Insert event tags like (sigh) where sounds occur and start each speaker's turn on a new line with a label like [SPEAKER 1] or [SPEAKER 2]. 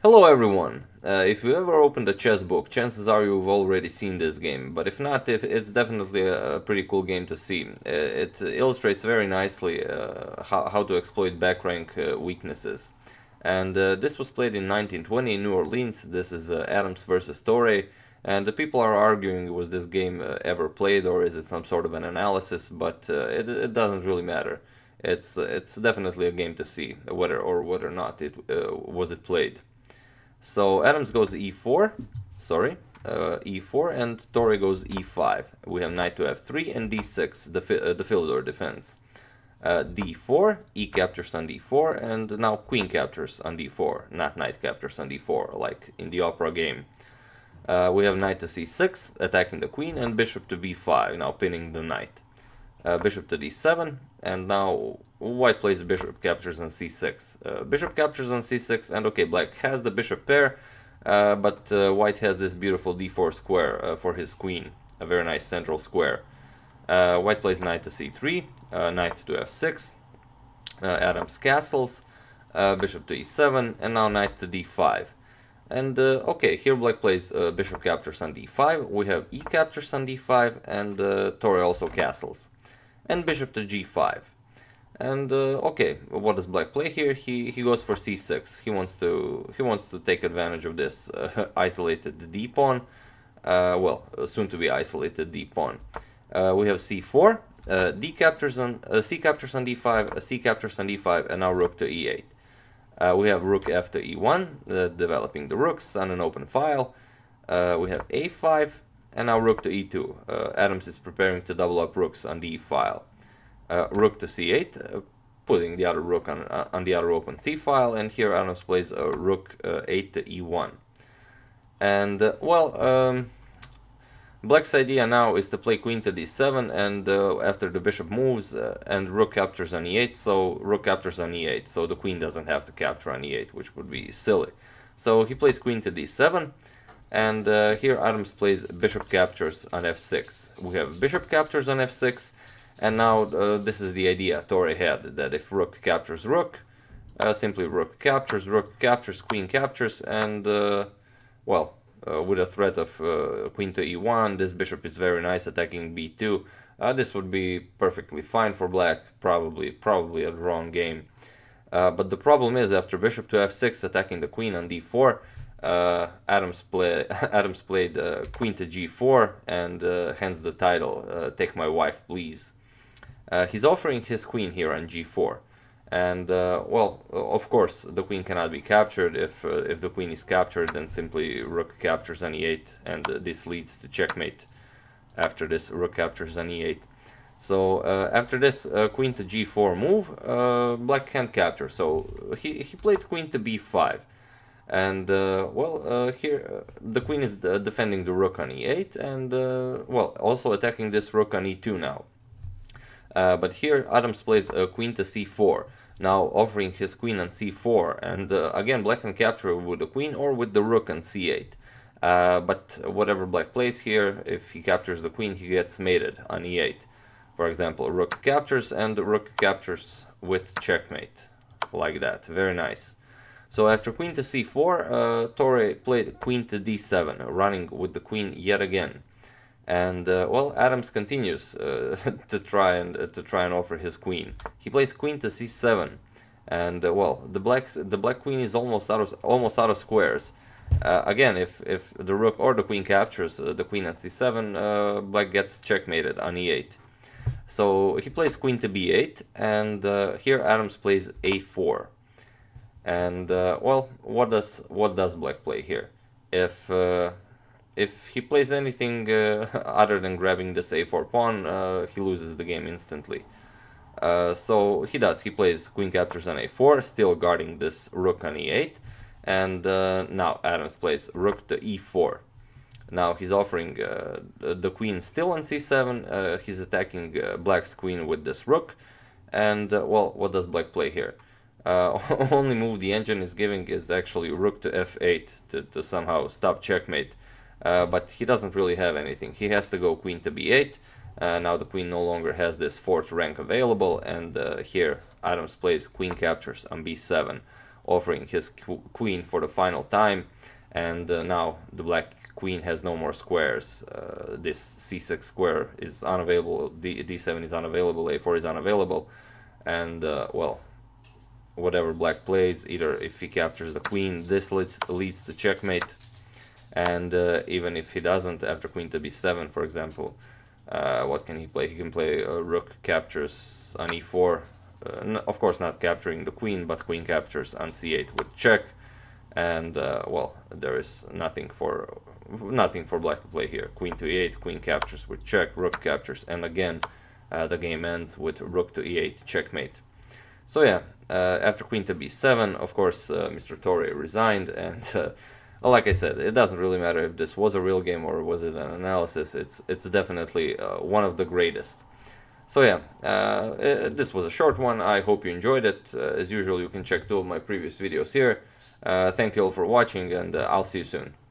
[SPEAKER 1] Hello everyone! Uh, if you ever opened a chess book, chances are you've already seen this game, but if not, if, it's definitely a, pretty cool game to see. Uh, it illustrates very nicely uh, how, how, to exploit back rank uh, weaknesses. And uh, this was played in 1920 in New Orleans, this is uh, Adams versus Torre, and the people are arguing was this game ever played or is it some sort of an analysis, but it, it, doesn't really matter. It's, it's definitely a game to see, whether or whether or not it was it played. So Adams goes e4, sorry, uh, e4, and Torre goes e5. We have knight to f3 and d6, the, uh, the Philidor defense. Uh, d4, e captures on d4, and now queen captures on d4, not knight captures on d4, like in the opera game. Uh, we have knight to c6, attacking the queen, and bishop to b5, now pinning the knight. Uh, bishop to d7, and now white plays bishop captures on c6. Uh, bishop captures on c6, and okay, black has the bishop pair, uh, but uh, white has this beautiful d4 square uh, for his queen, a very nice central square. Uh, white plays knight to c3, uh, knight to f6, Adams castles, bishop to e7, and now knight to d5. And okay, here black plays bishop captures on d5, we have e captures on d5, and Torre also castles. And bishop to g5. And uh, okay, what does black play here? He he goes for c6. He wants to he wants to take advantage of this uh, (laughs) isolated d pawn. Uh, well, soon to be isolated d pawn. Uh, we have c4. Uh, d captures on uh, c captures on d5. c captures on d5, and now rook to e8. we have rook f to e1, developing the rooks on an open file. we have a5, and now rook to e2. Adams is preparing to double up rooks on the e file uh, rook to c8, uh, putting the other rook on, uh, on the other open c file, and here Adams plays a rook 8 to e1. And, well, um, Black's idea now is to play queen to d7 and uh, after the bishop moves uh, and rook captures on e8 so rook captures on e8 so the queen doesn't have to capture on e8 which would be silly. So he plays queen to d7 and uh, here Adams plays bishop captures on f6. We have bishop captures on f6 and now uh, this is the idea Torre had, that if rook captures rook, uh, simply rook captures, rook captures, queen captures, and, uh, well, uh, with a threat of uh, queen to e1, this bishop is very nice attacking b2. Uh, this would be perfectly fine for black, probably probably a drawn game. but the problem is, after bishop to f6 attacking the queen on d4, Adams, play, (laughs) Adams played queen to g4, and hence the title, Take My Wife Please. Uh, he's offering his queen here on g4. And, uh, well, of course, the queen cannot be captured. If, uh, if the queen is captured, then simply rook captures on e8, and this leads to checkmate. After this, rook captures on e8. So uh, after this uh, queen to g4 move, uh, black can't capture. So he, he played queen to b5. And, well, here the queen is defending the rook on e8 and, well, also attacking this rook on e2 now. Uh, but here Adams plays a queen to c4, now offering his queen on c4, and uh, again black can capture with the queen or with the rook on c8. Uh, but whatever black plays here, if he captures the queen, he gets mated on e8. For example, rook captures and rook captures with checkmate, like that. Very nice. So after queen to c4, uh, Torre played queen to d7, running with the queen yet again and uh, well Adams continues uh, (laughs) to try and uh, to try and offer his queen. He plays queen to c7, and uh, well the black the black queen is almost out of almost out of squares. Uh, again, if if the rook or the queen captures uh, the queen at c7, black gets checkmated on e8. So he plays queen to b8, and here Adams plays a4. And well, what does what does black play here? If if he plays anything uh, (laughs) other than grabbing the a4 pawn, uh, he loses the game instantly. Uh, so he does, he plays queen captures on a4, still guarding this rook on e8, and uh, now Adams plays rook to e4. Now he's offering uh, the queen still on c7, uh, he's attacking black's queen with this rook, and well, what does black play here? (laughs) only move the engine is giving is actually rook to f8 to, to somehow stop checkmate. Uh, but he doesn't really have anything. He has to go queen to b8. Uh, now the queen no longer has this fourth rank available, and uh, here Adams plays queen captures on b7. offering his qu queen for the final time, and uh, now the black queen has no more squares. Uh, this c6 square is unavailable, D d7 is unavailable, a4 is unavailable, and well, whatever black plays, either if he captures the queen, this leads, leads to checkmate, and uh, even if he doesn't, after queen to b7, for example, uh, what can he play? He can play uh, rook captures on e4, uh, of course not capturing the queen, but queen captures on c8 with check, and uh, well, there is nothing for nothing for black to play here. Queen to e8, queen captures with check, rook captures, and again, uh, the game ends with rook to e8, checkmate. So yeah, after queen to b7, of course, Mr. Torre resigned, and like I said, it doesn't really matter if this was a real game or was it an analysis. It's it's definitely uh, one of the greatest. So yeah, uh, this was a short one. I hope you enjoyed it. as usual, you can check two of my previous videos here. thank you all for watching, and I'll see you soon.